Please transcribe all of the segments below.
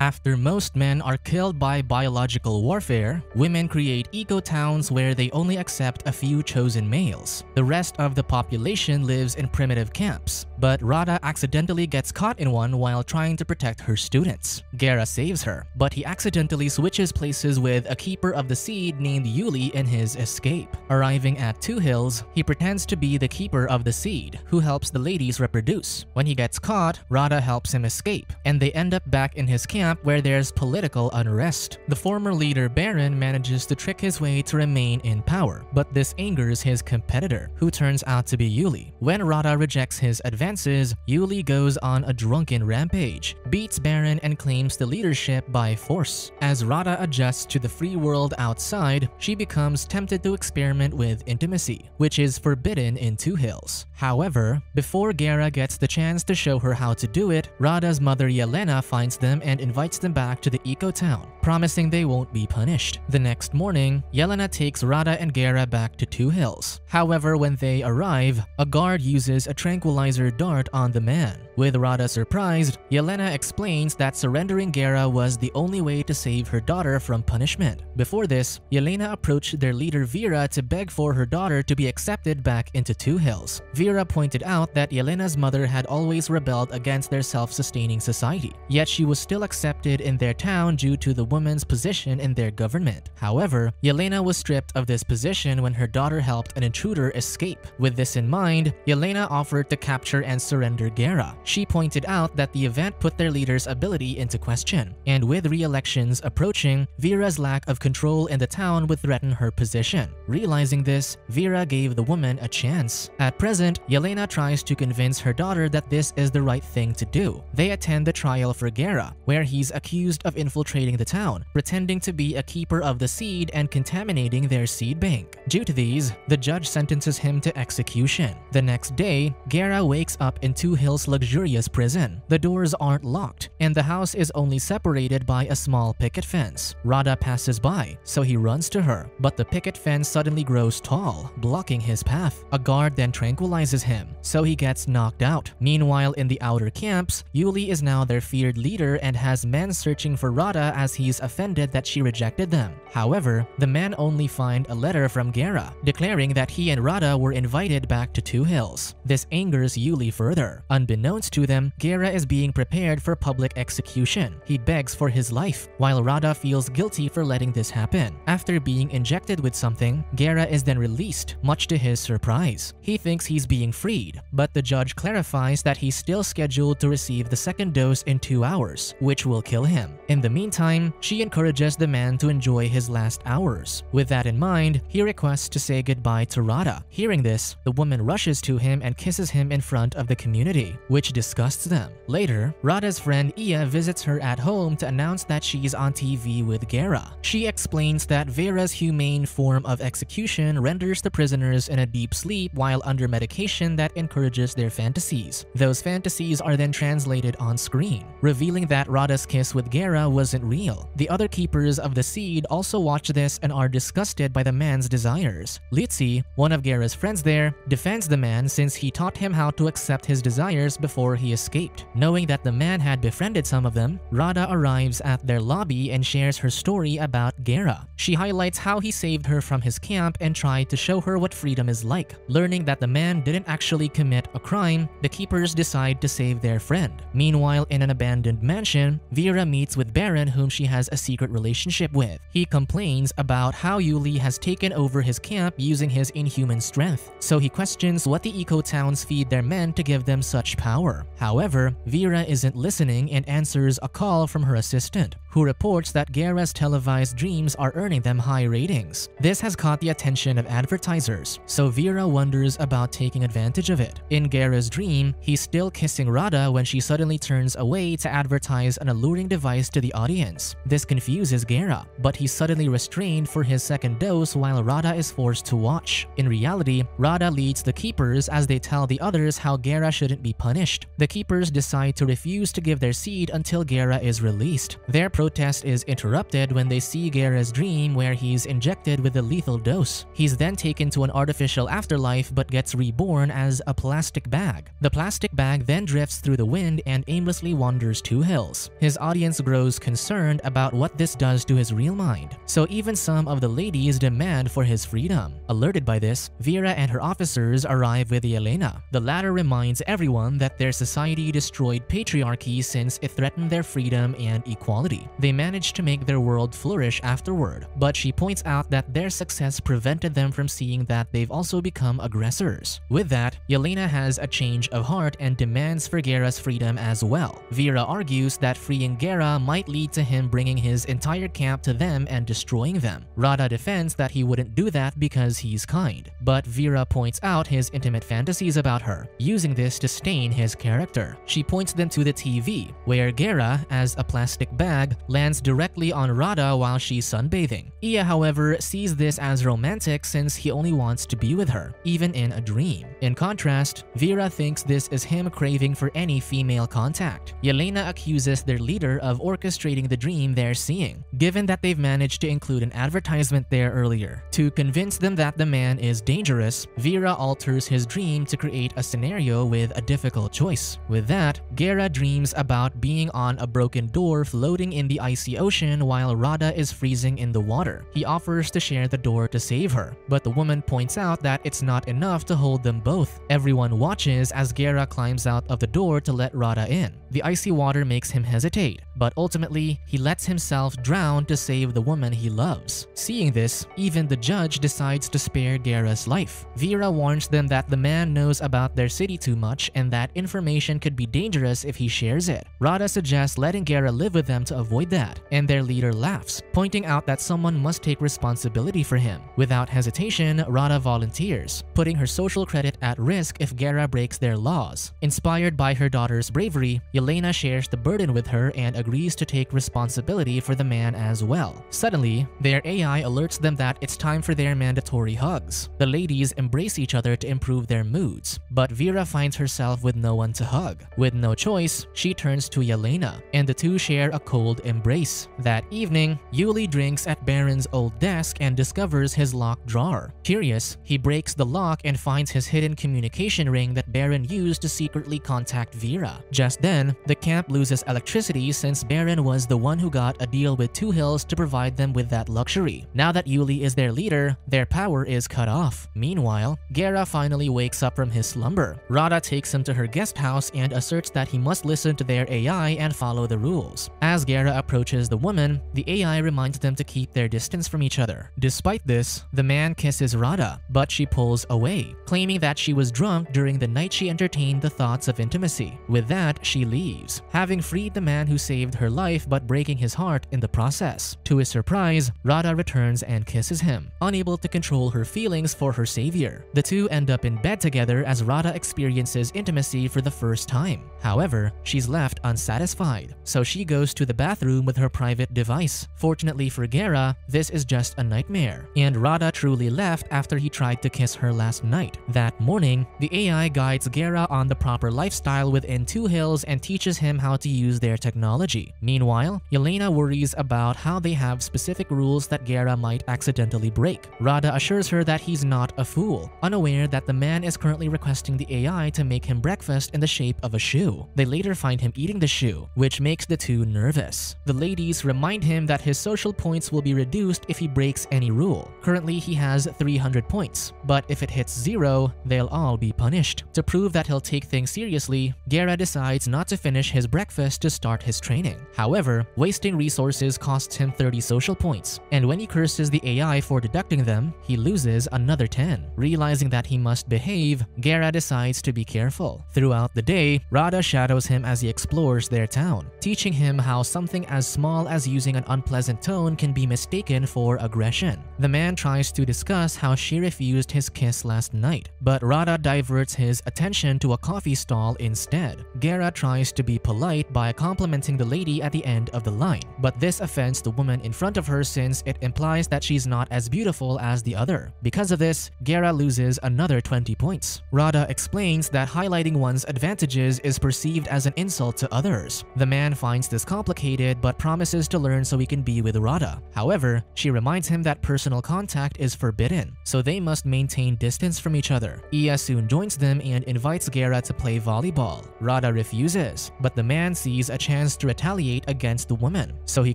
After most men are killed by biological warfare, women create eco-towns where they only accept a few chosen males. The rest of the population lives in primitive camps, but Rada accidentally gets caught in one while trying to protect her students. Gera saves her, but he accidentally switches places with a keeper of the seed named Yuli in his escape. Arriving at Two Hills, he pretends to be the keeper of the seed, who helps the ladies reproduce. When he gets caught, Rada helps him escape, and they end up back in his camp where there's political unrest. The former leader Baron manages to trick his way to remain in power, but this angers his competitor, who turns out to be Yuli. When Rada rejects his advances, Yuli goes on a drunken rampage, beats Baron and claims the leadership by force. As Rada adjusts to the free world outside, she becomes tempted to experiment with intimacy, which is forbidden in Two Hills. However, before Gera gets the chance to show her how to do it, Rada's mother Yelena finds them and invites them back to the eco town, promising they won't be punished. The next morning, Yelena takes Rada and Gera back to Two Hills. However, when they arrive, a guard uses a tranquilizer dart on the man. With Rada surprised, Yelena explains that surrendering Gera was the only way to save her daughter from punishment. Before this, Yelena approached their leader Vera to beg for her daughter to be accepted back into Two Hills. Vera pointed out that Yelena's mother had always rebelled against their self-sustaining society, yet she was still accepted in their town due to the woman's position in their government. However, Yelena was stripped of this position when her daughter helped an intruder escape. With this in mind, Yelena offered to capture and surrender Gera. She pointed out that the event put their leader's ability into question, and with re-elections approaching, Vera's lack of control in the town would threaten her position. Realizing this, Vera gave the woman a chance. At present, Yelena tries to convince her daughter that this is the right thing to do. They attend the trial for Gera, where he's accused of infiltrating the town, pretending to be a keeper of the seed and contaminating their seed bank. Due to these, the judge sentences him to execution. The next day, Gera wakes up in Two Hills' luxurious prison. The doors aren't locked, and the house is only separated by a small picket fence. Rada passes by, so he runs to her, but the picket fence suddenly grows tall, blocking his path. A guard then tranquilizes him, so he gets knocked out. Meanwhile, in the outer camps, Yuli is now their feared leader and has men searching for Rada as he's offended that she rejected them. However, the men only find a letter from Gera, declaring that he and Rada were invited back to Two Hills. This angers Yuli further. Unbeknownst to them, Gera is being prepared for public execution. He begs for his life, while Rada feels guilty for letting this happen. After being injected with something, Gera is then released, much to his surprise. He thinks he's being freed, but the judge clarifies that he's still scheduled to receive the second dose in two hours, which will kill him. In the meantime, she encourages the man to enjoy his last hours. With that in mind, he requests to say goodbye to Radha. Hearing this, the woman rushes to him and kisses him in front of the community, which disgusts them. Later, Rada's friend Ia visits her at home to announce that she's on TV with Gera. She explains that Vera's humane form of execution renders the prisoners in a deep sleep while under medication that encourages their fantasies. Those fantasies are then translated on screen, revealing that Rada's kiss with Gera wasn't real. The other keepers of the seed also watch this and are disgusted by the man's desires. Litsi, one of Gera's friends there, defends the man since he taught him how to accept his desires before he escaped. Knowing that the man had befriended some of them, Rada arrives at their lobby and shares her story about Gera. She highlights how he saved her from his camp and tried to show her what freedom is like. Learning that the man didn't actually commit a crime, the keepers decide to save their friend. Meanwhile, in an abandoned mansion, Vera meets with Baron whom she has a secret relationship with. He complains about how Yuli has taken over his camp using his inhuman strength, so he questions what the eco-towns feed their men to give them such power. However, Vera isn't listening and answers a call from her assistant, who reports that Gera's televised dreams are earning them high ratings. This has caught the attention of advertisers, so Vera wonders about taking advantage of it. In Gera's dream, he's still kissing Rada when she suddenly turns away to advertise an alluring device to the audience. This confuses Gera, but he's suddenly restrained for his second dose while Rada is forced to watch. In reality, Rada leads the keepers as they tell the others how Gera shouldn't be punished. The keepers decide to refuse to give their seed until Gera is released. Their flow test is interrupted when they see Gera's dream where he's injected with a lethal dose. He's then taken to an artificial afterlife but gets reborn as a plastic bag. The plastic bag then drifts through the wind and aimlessly wanders two hills. His audience grows concerned about what this does to his real mind, so even some of the ladies demand for his freedom. Alerted by this, Vera and her officers arrive with Yelena. The latter reminds everyone that their society destroyed patriarchy since it threatened their freedom and equality. They managed to make their world flourish afterward, but she points out that their success prevented them from seeing that they've also become aggressors. With that, Yelena has a change of heart and demands for Gera's freedom as well. Vera argues that freeing Gera might lead to him bringing his entire camp to them and destroying them. Rada defends that he wouldn't do that because he's kind, but Vera points out his intimate fantasies about her, using this to stain his character. She points them to the TV, where Gera, as a plastic bag, lands directly on Rada while she's sunbathing. Ia, however, sees this as romantic since he only wants to be with her, even in a dream. In contrast, Vera thinks this is him craving for any female contact. Yelena accuses their leader of orchestrating the dream they're seeing, given that they've managed to include an advertisement there earlier. To convince them that the man is dangerous, Vera alters his dream to create a scenario with a difficult choice. With that, Gera dreams about being on a broken door floating in the icy ocean while Rada is freezing in the water. He offers to share the door to save her, but the woman points out that it's not enough to hold them both. Everyone watches as Gera climbs out of the door to let Rada in. The icy water makes him hesitate, but ultimately, he lets himself drown to save the woman he loves. Seeing this, even the judge decides to spare Gera's life. Vera warns them that the man knows about their city too much and that information could be dangerous if he shares it. Rada suggests letting Gera live with them to avoid that, and their leader laughs, pointing out that someone must take responsibility for him. Without hesitation, Rada volunteers, putting her social credit at risk if Gera breaks their laws. Inspired by her daughter's bravery, Yelena shares the burden with her and agrees to take responsibility for the man as well. Suddenly, their AI alerts them that it's time for their mandatory hugs. The ladies embrace each other to improve their moods, but Vera finds herself with no one to hug. With no choice, she turns to Yelena, and the two share a cold embrace. That evening, Yuli drinks at Baron's old desk and discovers his locked drawer. Curious, he breaks the lock and finds his hidden communication ring that Baron used to secretly contact Vera. Just then, the camp loses electricity since Baron was the one who got a deal with Two Hills to provide them with that luxury. Now that Yuli is their leader, their power is cut off. Meanwhile, Gera finally wakes up from his slumber. Rada takes him to her guest house and asserts that he must listen to their AI and follow the rules. As Gera approaches the woman, the AI reminds them to keep their distance from each other. Despite this, the man kisses Rada, but she pulls away, claiming that she was drunk during the night she entertained the thoughts of intimacy. With that, she leaves, having freed the man who saved her life but breaking his heart in the process. To his surprise, Rada returns and kisses him, unable to control her feelings for her savior. The two end up in bed together as Rada experiences intimacy for the first time. However, she's left unsatisfied, so she goes to the bathroom with her private device. Fortunately for Gera, this is just a nightmare, and Rada truly left after he tried to kiss her last night. That morning, the AI guides Gera on the proper lifestyle within Two Hills and teaches him how to use their technology. Meanwhile, Yelena worries about how they have specific rules that Gera might accidentally break. Rada assures her that he's not a fool, unaware that the man is currently requesting the AI to make him breakfast in the shape of a shoe. They later find him eating the shoe, which makes the two nervous. The ladies remind him that his social points will be reduced if he breaks any rule. Currently, he has 300 points, but if it hits zero, they'll all be punished. To prove that he'll take things seriously, Gera decides not to finish his breakfast to start his training. However, wasting resources costs him 30 social points, and when he curses the AI for deducting them, he loses another 10. Realizing that he must behave, Gera decides to be careful. Throughout the day, Rada shadows him as he explores their town, teaching him how something as small as using an unpleasant tone can be mistaken for aggression. The man tries to discuss how she refused his kiss last night, but Rada diverts his attention to a coffee stall instead. Gera tries to be polite by complimenting the lady at the end of the line, but this offends the woman in front of her since it implies that she's not as beautiful as the other. Because of this, Gera loses another 20 points. Rada explains that highlighting one's advantages is perceived as an insult to others. The man finds this complicated interested but promises to learn so he can be with Rada. However, she reminds him that personal contact is forbidden, so they must maintain distance from each other. Iya soon joins them and invites Gera to play volleyball. Rada refuses, but the man sees a chance to retaliate against the woman, so he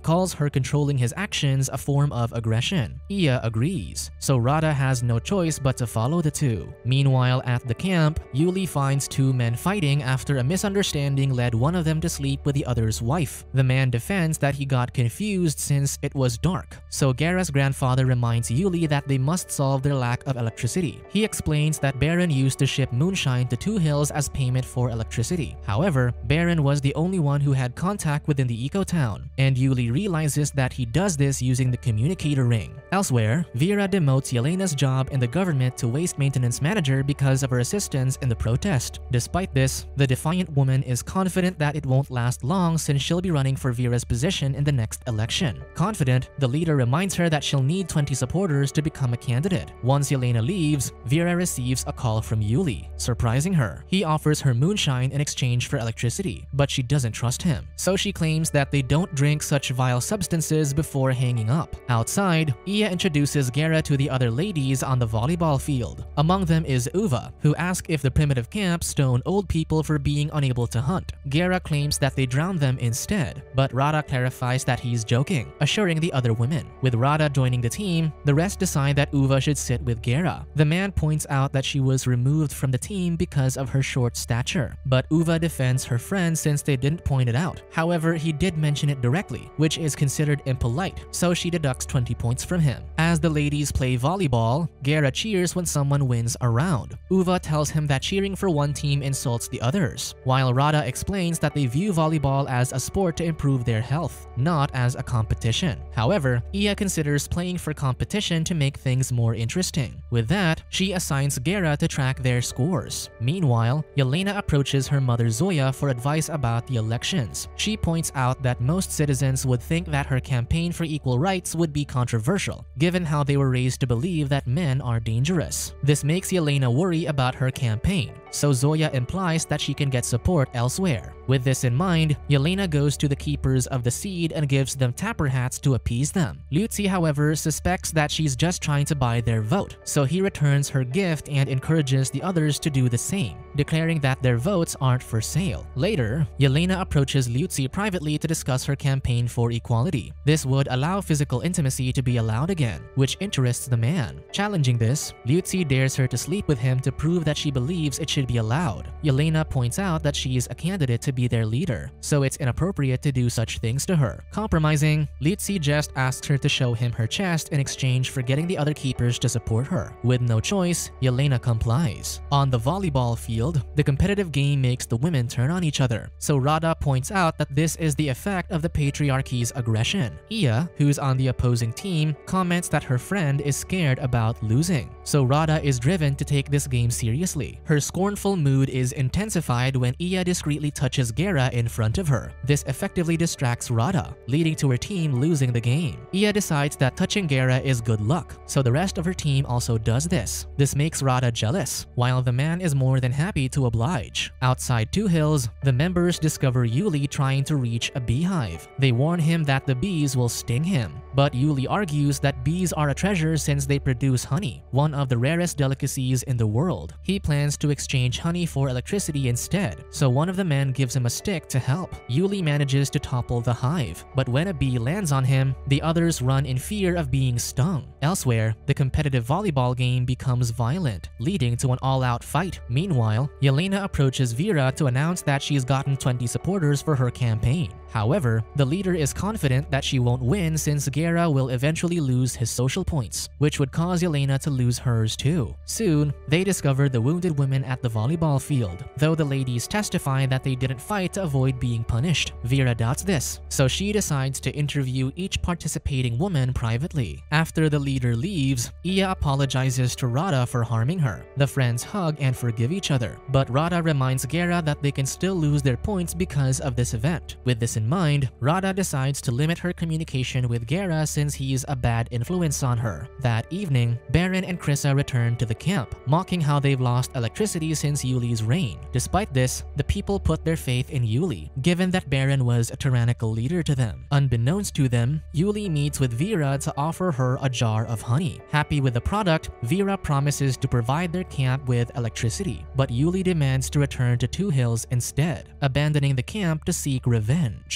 calls her controlling his actions a form of aggression. Iya agrees, so Rada has no choice but to follow the two. Meanwhile, at the camp, Yuli finds two men fighting after a misunderstanding led one of them to sleep with the other's wife. The man defends that he got confused since it was dark, so Gera's grandfather reminds Yuli that they must solve their lack of electricity. He explains that Baron used to ship moonshine to Two Hills as payment for electricity. However, Baron was the only one who had contact within the eco town, and Yuli realizes that he does this using the communicator ring. Elsewhere, Vera demotes Yelena's job in the government to waste maintenance manager because of her assistance in the protest. Despite this, the defiant woman is confident that it won't last long since she'll be running for Vera's position in the next election. Confident, the leader reminds her that she'll need 20 supporters to become a candidate. Once Yelena leaves, Vera receives a call from Yuli, surprising her. He offers her moonshine in exchange for electricity, but she doesn't trust him. So she claims that they don't drink such vile substances before hanging up. Outside, Iya introduces Gera to the other ladies on the volleyball field. Among them is Uva, who asks if the primitive camp stone old people for being unable to hunt. Gera claims that they drown them instead, but Rada clarifies that he's joking, assuring the other women. With Rada joining the team, the rest decide that Uva should sit with Gera. The man points out that she was removed from the team because of her short stature, but Uva defends her friend since they didn't point it out. However, he did mention it directly, which is considered impolite, so she deducts 20 points from him. As the ladies play volleyball, Gera cheers when someone wins a round. Uva tells him that cheering for one team insults the others, while Rada explains that they view volleyball as a sport to improve their health, not as a competition. However, Iya considers playing for competition to make things more interesting. With that, she assigns Gera to track their scores. Meanwhile, Yelena approaches her mother Zoya for advice about the elections. She points out that most citizens would think that her campaign for equal rights would be controversial, given how they were raised to believe that men are dangerous. This makes Yelena worry about her campaign, so Zoya implies that she can get support elsewhere. With this in mind, Yelena goes to the keepers of the seed and gives them tapper hats to appease them. Lutzi, however, suspects that she's just trying to buy their vote, so he returns her gift and encourages the others to do the same, declaring that their votes aren't for sale. Later, Yelena approaches Lutzi privately to discuss her campaign for equality. This would allow physical intimacy to be allowed again, which interests the man. Challenging this, Lutzi dares her to sleep with him to prove that she believes it should be allowed. Yelena points out that she is a candidate to be their leader, so it's inappropriate to do such things to her. Compromising, Lutzi just asks her to show him her chest in exchange for getting the other keepers to support her. With no choice, Yelena complies. On the volleyball field, the competitive game makes the women turn on each other, so Rada points out that this is the effect of the patriarchy's aggression. Iya, who's on the opposing team, comments that her friend is scared about losing, so Rada is driven to take this game seriously. Her scornful mood is intensified when Iya discreetly touches Gera in front of her. This effectively distracts Rada, leading to her team losing the game. Iya decides that touching Gera is good luck, so the rest of her team also does this. This makes Rada jealous, while the man is more than happy to oblige. Outside Two Hills, the members discover Yuli trying to reach a beehive. They warn him that the bees will sting him, but Yuli argues that bees are a treasure since they produce honey, one of the rarest delicacies in the world. He plans to exchange honey for electricity instead, so one of the men gives him a stick to help. Yuli manages to topple the hive, but when a bee lands on him, the others run in fear of being stung. Elsewhere, the competitive volleyball game becomes violent, leading to an all-out fight. Meanwhile, Yelena approaches Vera to announce that she's gotten 20 supporters for her campaign. However, the leader is confident that she won't win since Gera will eventually lose his social points, which would cause Yelena to lose hers too. Soon, they discover the wounded women at the volleyball field, though the ladies testify that they didn't fight to avoid being punished. Vera doubts this, so she decides to interview each participating woman privately. After the leader leaves, Iya apologizes to Rada for harming her. The friends hug and forgive each other, but Rada reminds Gera that they can still lose their points because of this event. With this in in mind, Rada decides to limit her communication with Gera since he's a bad influence on her. That evening, Baron and Krissa return to the camp, mocking how they've lost electricity since Yuli's reign. Despite this, the people put their faith in Yuli, given that Baron was a tyrannical leader to them. Unbeknownst to them, Yuli meets with Vera to offer her a jar of honey. Happy with the product, Vera promises to provide their camp with electricity, but Yuli demands to return to Two Hills instead, abandoning the camp to seek revenge.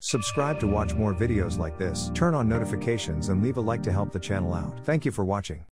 Subscribe to watch more videos like this, turn on notifications and leave a like to help the channel out. Thank you for watching.